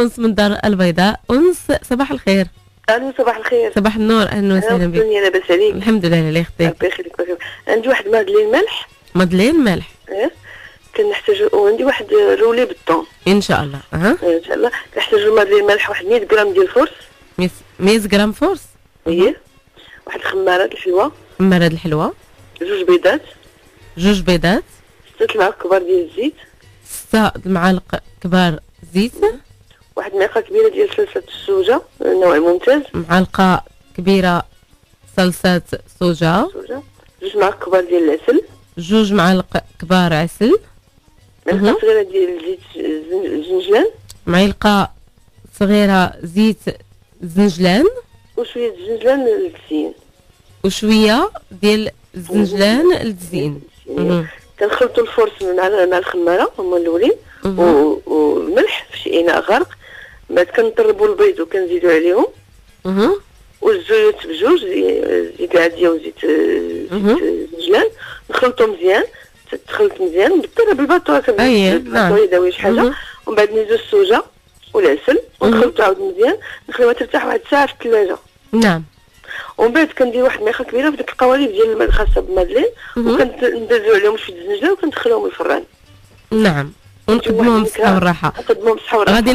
أنس من الدار البيضاء. أنس صباح الخير. ألو صباح الخير. صباح النور أهلا وسهلا بك. الدنيا لاباس عليك. الحمد لله الله يخطيك ربي يخليك عندي واحد madeleine مالح. madeleine مالح؟ إيه؟ كنحتاج وعندي واحد roulé بالطون. إن شاء الله. أها. إيه، إن شاء الله. كنحتاج madeleine مالح واحد 100 غرام ديال ال force 100 غرام force؟ إيه. واحد الخمارات الحلوة. مرد الحلوة. جوج بيضات. جوج بيضات. ستة المعالق كبار ديال الزيت. ستة المعالق كبار زيت. واحد المعلقه كبيرة ديال صلصه السوجة نوع ممتاز. معلقة كبيرة صلصة صوجا سوجة. جوج معالق كبار ديال العسل. جوج معالق كبار عسل. معلقة صغيرة ديال زيت الزن- الزنجلان معلقة صغيرة زيت زنجلان. وشوية الزنجلان للتزيين. وشوية ديال الزنجلان للتزيين. كنخلطوا الفرس مع مع الخمارة هما الأولين. والملح في شي إناء غرق. بعد كنطربوا البيض وكنزيدوا عليهم مهم. والزيوت بجوج زي- زيت عادية وزيت. زيت زنجلان نخلطوا مزيان تخلط مزيان بالطريقة بالباطوه أيه، نعم. يداوي شي حاجة. ومن بعد نزيدوا السوجه والعسل مهم. ونخلطوا عاود مزيان نخليوها ترتاح واحد الساعة في الثلاجة نعم ومن بعد كندير واحد الميخه كبيرة في ديك القوالب ديال الماء الخاصة بالمادلين. وكندزو عليهم شوية الزنجله وكندخلوهم الفران نعم ونقدموهم بالصحة والراحة نقدموهم بالصحه والراحة غادي